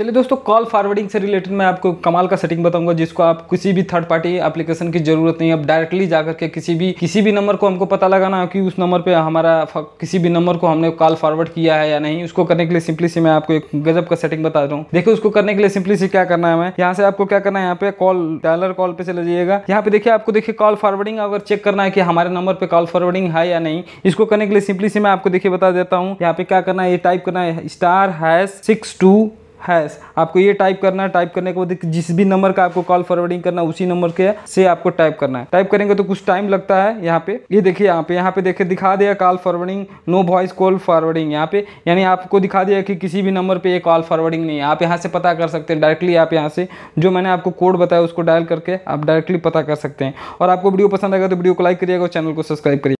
चलिए दोस्तों call forwarding से रिलेटेड मैं आपको कमाल का सेटिंग बताऊँगा, जिसको आप किसी भी थर्ड पार्टी एप्लीकेशन की ज़रूरत नहीं अब डायरेक्टली जाकर के किसी भी किसी भी नंबर को हमको पता लगाना कि उस नंबर पे हमारा किसी भी नंबर को हमने कॉल फॉरवर्ड किया है या नहीं। उसको करने के लिए सिंपली से मैं आपको एक गजब का सेटिंग बता रहा हूँ देखिए, उसको करने के लिए सिंपली से क्या करना है मैं यहाँ से आपको क्या करना है? यहाँ पे कॉल डायलर कॉल पे चले जाइएगा। यहाँ पे देखिए, आपको देखिए कॉल फॉरवर्डिंग अगर चेक करना है कि हमारे नंबर पे कॉल फॉरवर्डिंग है या नहीं, इसको करने के लिए सिंपली से मैं आपको देखिए बता देता हूँ। यहाँ पे क्या करना है? ये टाइप करना है star hash six two hash आपको ये टाइप करना है टाइप करने के बाद जिस भी नंबर का आपको कॉल फॉरवर्डिंग करना है, उसी नंबर के से आपको टाइप करना है। टाइप करेंगे तो कुछ टाइम लगता है यहाँ पे। ये देखिए यहाँ पे यहाँ पे देखिए, दिखा दिया call forwarding no voice call forwarding यहाँ पे। यानी आपको दिखा दिया कि किसी भी नंबर पर ये कॉल फॉरवर्डिंग नहीं है। आप यहाँ से पता कर सकते हैं डायरेक्टली आप यहाँ से। जो मैंने आपको कोड बताया, उसको डायल करके आप डायरेक्टली पता कर सकते हैं। और आपको वीडियो पसंद आएगा तो वीडियो को लाइक करिएगा और चैनल को सब्सक्राइब करिए